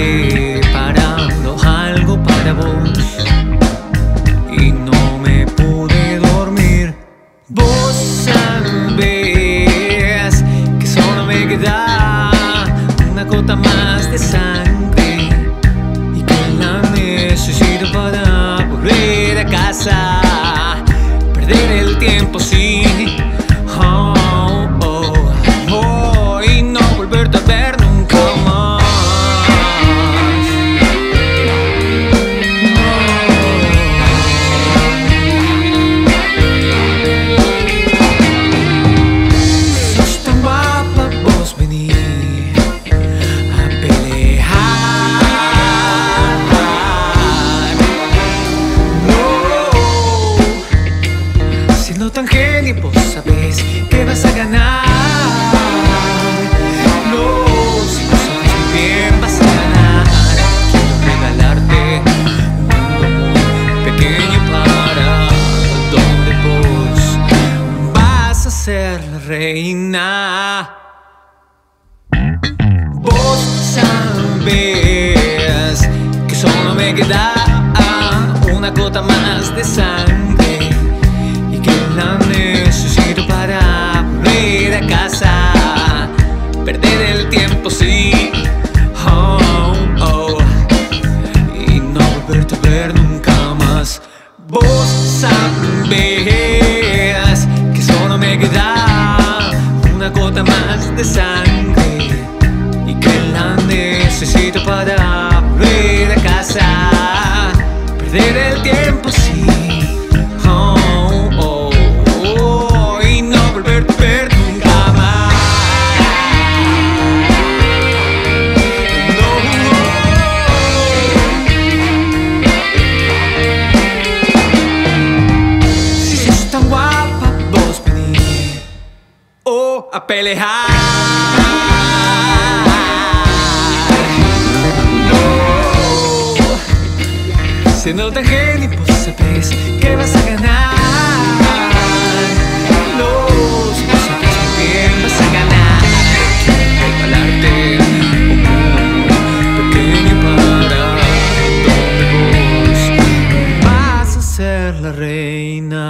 preparando algo para vos y no me pude dormir. Vos sabés que solo me queda una gota más de sangre y que la necesito para volver a casa. Perder el tiempo, sí. Reina. Vos sabés que solo me queda una gota más de sangre y que la necesito para volver a casa. Perder el tiempo, sí. Oh, oh y no volverte a ver nunca más. Vos sabés más de oh, a pelear. No, siendo tan genio, vos sabés que vas a ganar. No, si muy bien, vas a ganar. Regalarte un pequeño para donde vos vas a ser la reina.